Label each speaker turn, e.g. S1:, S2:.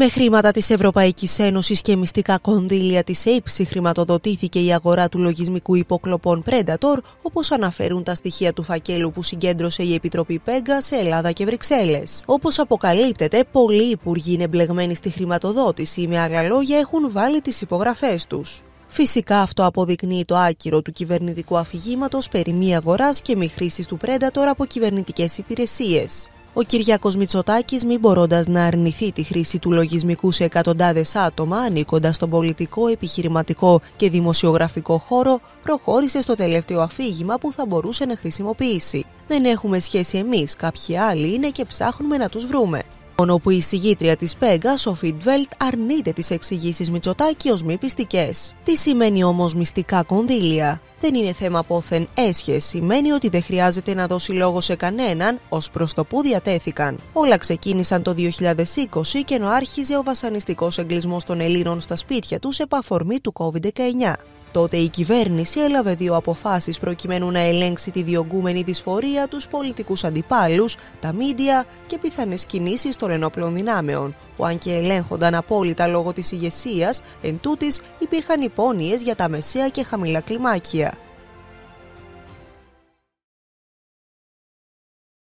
S1: Με χρήματα της Ευρωπαϊκής Ένωσης και μυστικά κονδύλια της ΑΕΠΣ χρηματοδοτήθηκε η αγορά του λογισμικού υποκλοπών Predator, όπως αναφέρουν τα στοιχεία του φακέλου που συγκέντρωσε η Επιτροπή Πέγκα σε Ελλάδα και Βρυξέλλες. Όπως αποκαλύπτεται, πολλοί υπουργοί είναι μπλεγμένοι στη χρηματοδότηση, με άλλα λόγια έχουν βάλει τις υπογραφές τους. Φυσικά αυτό αποδεικνύει το άκυρο του κυβερνητικού αφηγήματος περί μη αγοράς και μη χρήσης του Predator από κυβερνητικές υπηρεσίες. Ο Κυριάκος Μητσοτάκης, μη μπορώντας να αρνηθεί τη χρήση του λογισμικού σε εκατοντάδες άτομα, ανήκοντας στον πολιτικό, επιχειρηματικό και δημοσιογραφικό χώρο, προχώρησε στο τελευταίο αφήγημα που θα μπορούσε να χρησιμοποιήσει. Δεν έχουμε σχέση εμείς, κάποιοι άλλοι είναι και ψάχνουμε να τους βρούμε. Μόνο που η συγγήτρια της Πέγκα, ο Φιντβέλτ, αρνείται τις εξηγήσεις Μητσοτάκη ως μη πιστικές. Τι σημαίνει όμως μυστικά κονδύλια; Δεν είναι θέμα πόθεν έσχες. Σημαίνει ότι δεν χρειάζεται να δώσει λόγο σε κανέναν ως προς το που διατέθηκαν. Όλα ξεκίνησαν το 2020 και ενώ άρχιζε ο βασανιστικός εγκλισμός των Ελλήνων στα σπίτια τους επαφορμή του COVID-19. Τότε η κυβέρνηση έλαβε δύο αποφάσεις προκειμένου να ελέγξει τη διωγγούμενη δυσφορία, τους πολιτικούς αντιπάλους, τα μίντια και πιθανές κινήσεις των ενόπλων δυνάμεων, που αν και ελέγχονταν απόλυτα λόγω της ηγεσίας, εν τούτης υπήρχαν υπόνοιες για τα μεσαία και χαμηλά κλιμάκια.